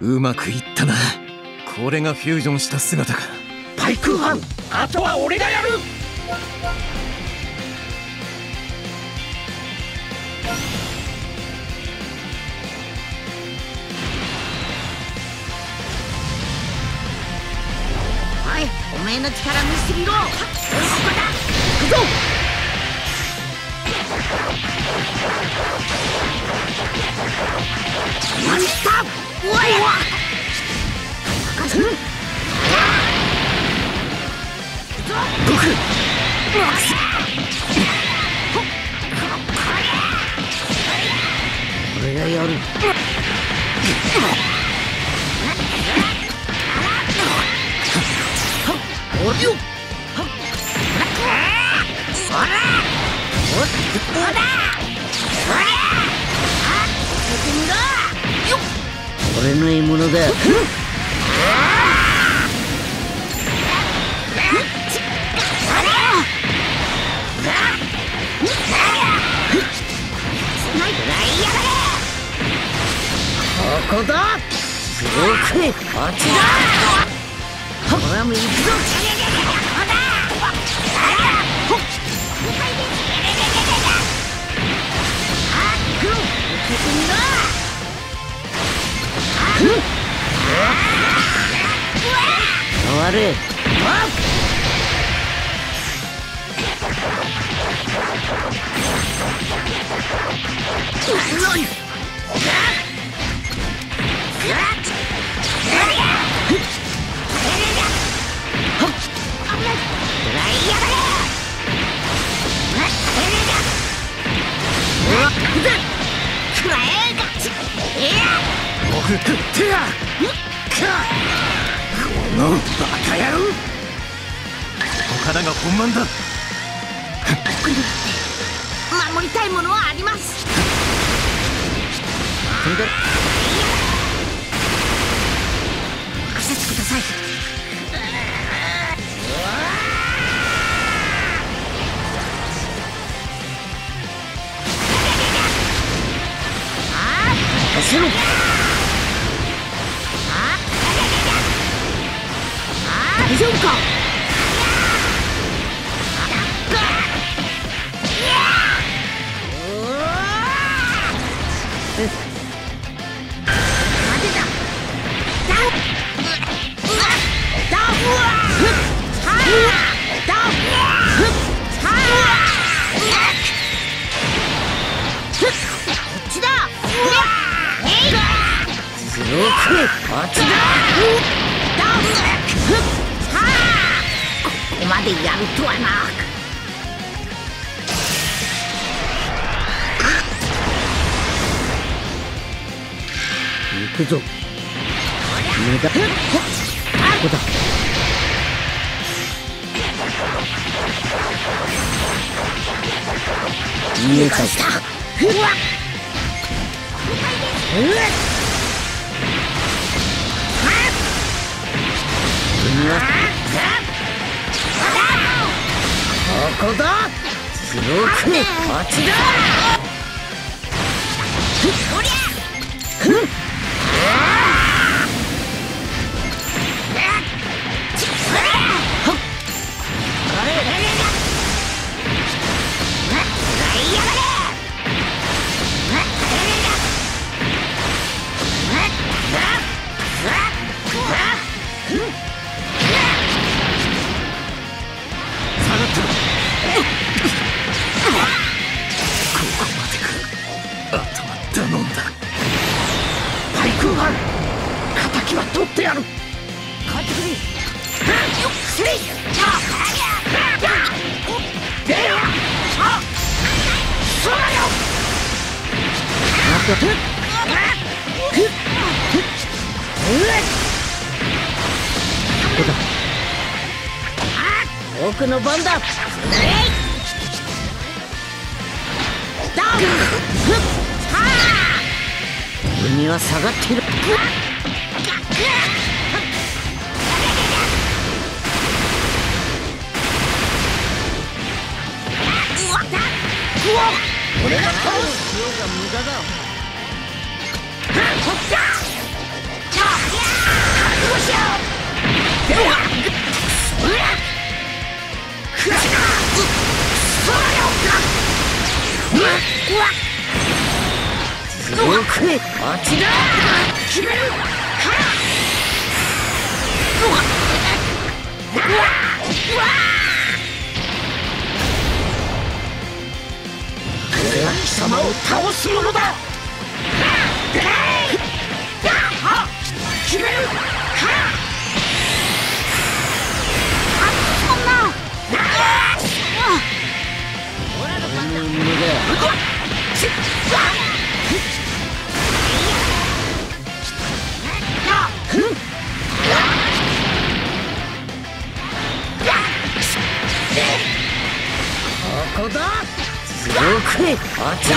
うまくいったな。これがフュージョンした姿か。パイクーハンあとは俺がやる！おいおめえの力見せてみろ！ここだ！行くぞ！やった俺がやる。おりよおっおだ俺の獲物だここだ。すごく。こっちだ。俺はもう行くぞ。終わる。僕てやこのバカ野郎。岡田が本番だ。守りたいものはあります。任せてください。せろこっちだここまでやるとはな行くぞ。目だここだ見えたしたうわっここだ。すごくこっちだ海は下がってる俺がっ貴様を倒すものだ決めるあそんな俺のものだ。ここだ。強くあっちだ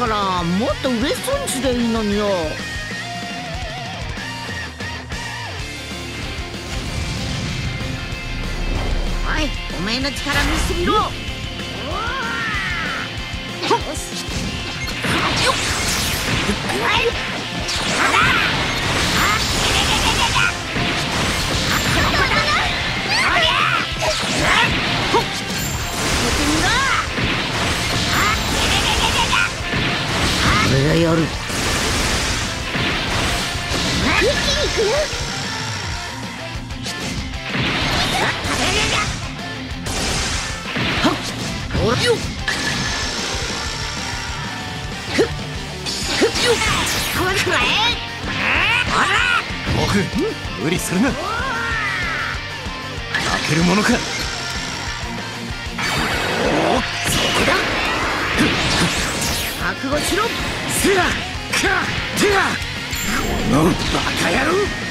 からもっと嬉しそうにすりゃいいのによ。おいお前の力見せてみろ。くら。え僕無理するな。負けるものか。おそこだ。覚悟しろ。せやか。てや。このバカ野郎。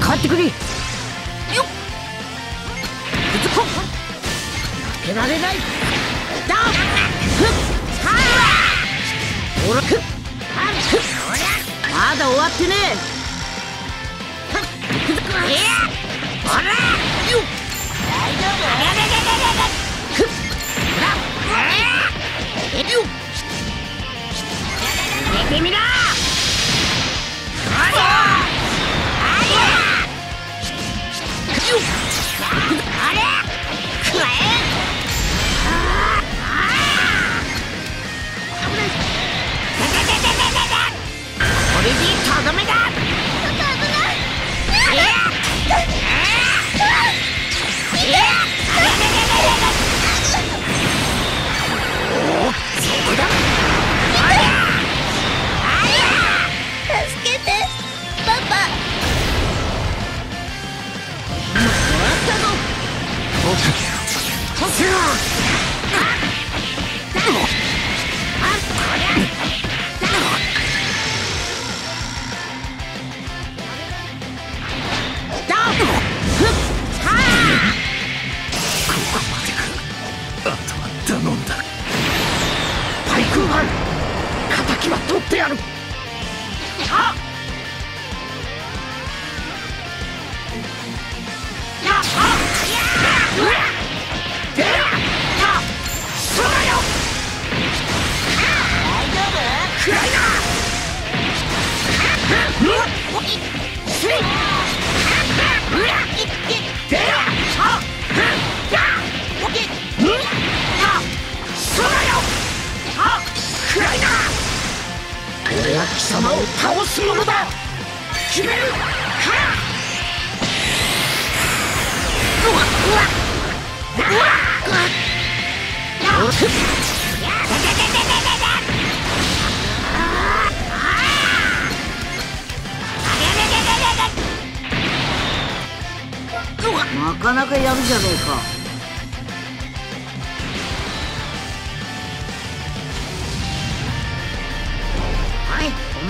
勝ってくれ。よっ。負けられない。ダークふっ。はあおらふっまだ終わってねえ。ふっ。ふっ。いやおら。よっ。大丈夫よ出てみろ。確かに!貴様を倒すものだ。決める。はあうわうわうわうわやっ。ふっ。うわなかなかやるじゃねえか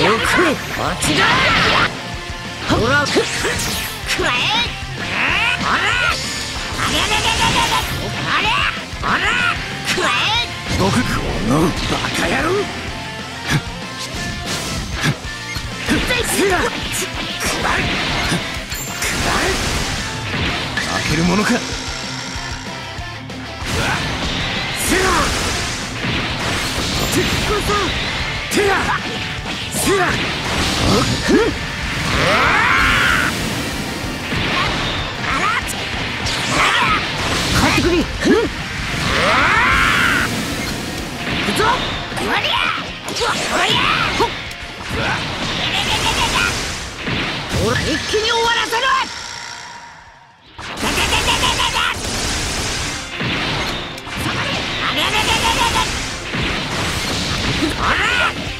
ちだほらくくらえあらあれあれあれあれくらえ動くこのバカ野郎くらえくらえ負けるものかせらてっこさ一気に終わらせるあれ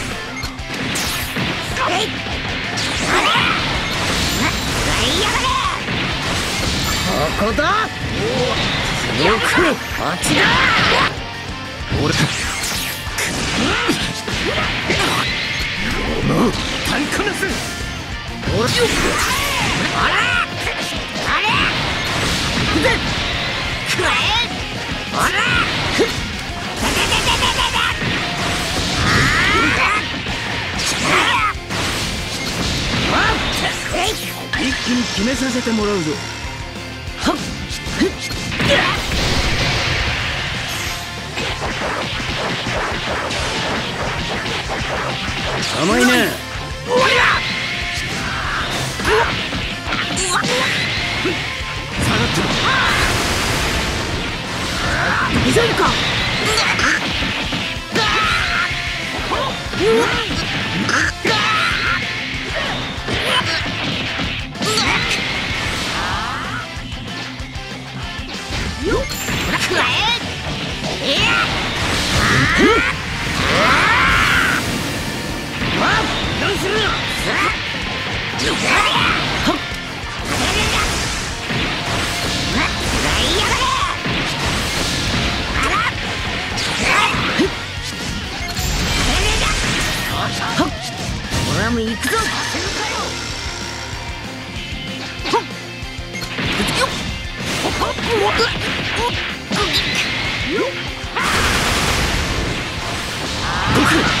ここだよくあちだ俺タコナスああれくぜくらえあらっだ一気に決めさせてもらうぞ。はっ。甘いなム行くぞ僕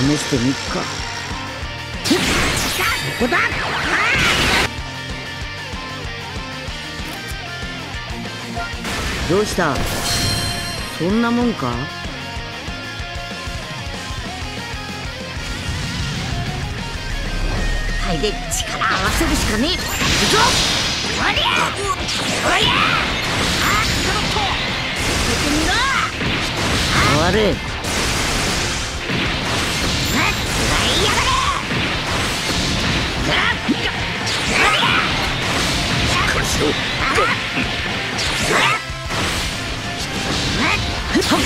試してみっか。ここだ。どうした？そんなもんか？はいで力合わせるしかねえ。ぞ!おりゃ!おりゃ!あカロット受けてみろ変われ俺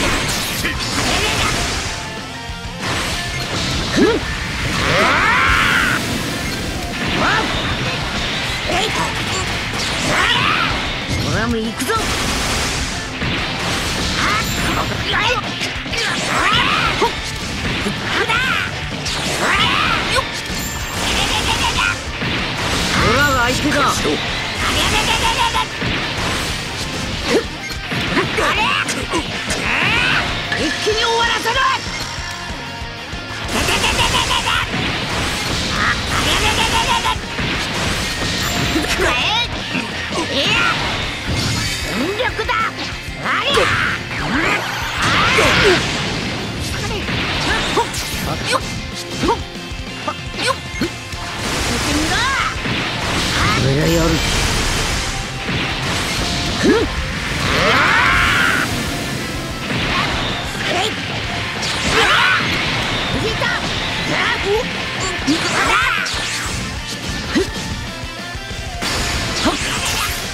はもう行くぞ。俺らが相手だゃ俺がやる。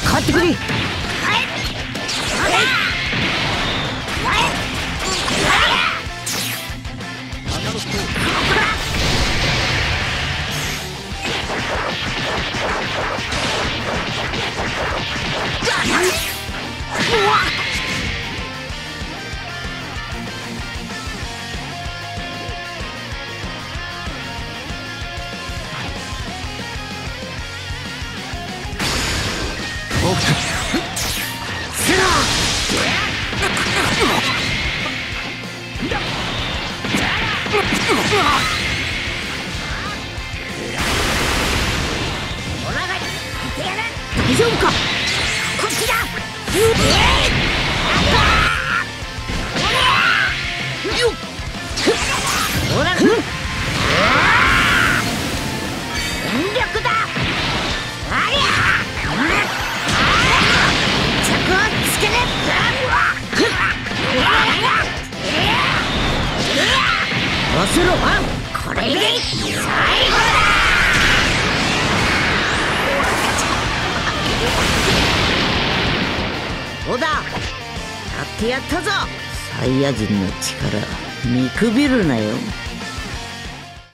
勝ってくれ。イヤ人の力見くびるなよ。